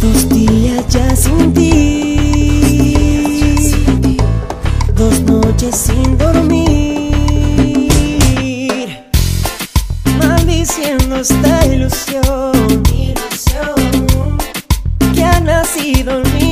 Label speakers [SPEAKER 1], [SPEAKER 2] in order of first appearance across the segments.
[SPEAKER 1] Dos días ya sin ti, dos noches sin dormir, maldiciendo esta ilusión, que ha nacido en mí.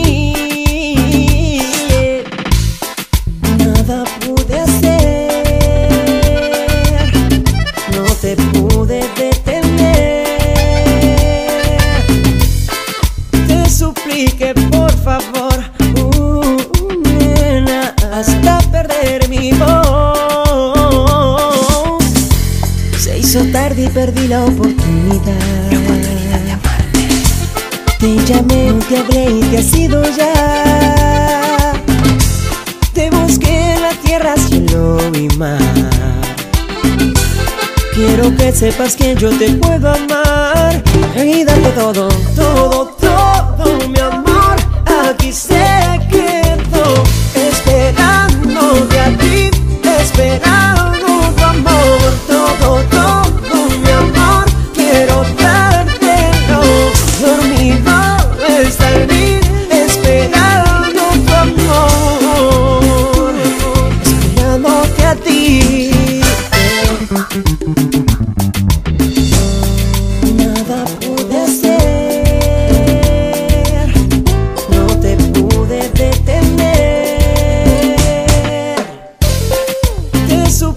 [SPEAKER 1] Y perdí la oportunidad.
[SPEAKER 2] de amarte.
[SPEAKER 1] Te llamé, te hablé y te has ido ya. Te busqué en la tierra, cielo y mar. Quiero que sepas que yo te puedo amar y darte todo, todo,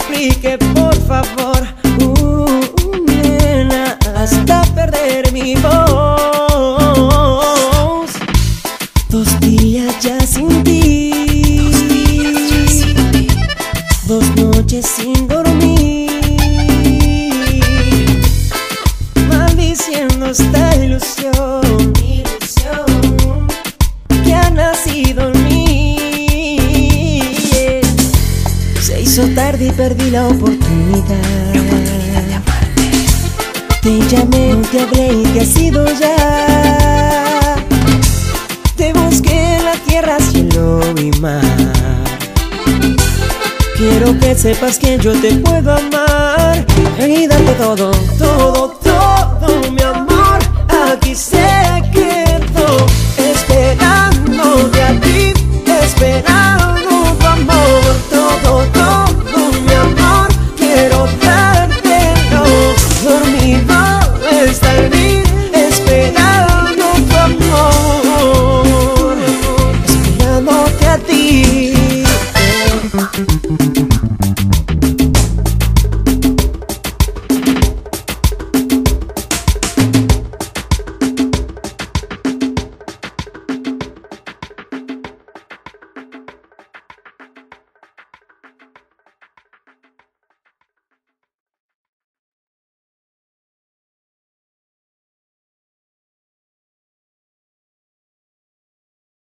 [SPEAKER 1] Por favor, uh, nena, hasta perder mi voz. Dos días ya sin ti, dos noches sin dormir, maldiciendo esta ilusión, que ha nacido en hizo tarde y perdí la oportunidad.
[SPEAKER 2] De.
[SPEAKER 1] Te llamé, no te hablé y te has ido ya. Te busqué en la tierra, cielo y mar. Quiero que sepas que yo te puedo amar. Y date todo, todo, todo, mi amor. Aquí se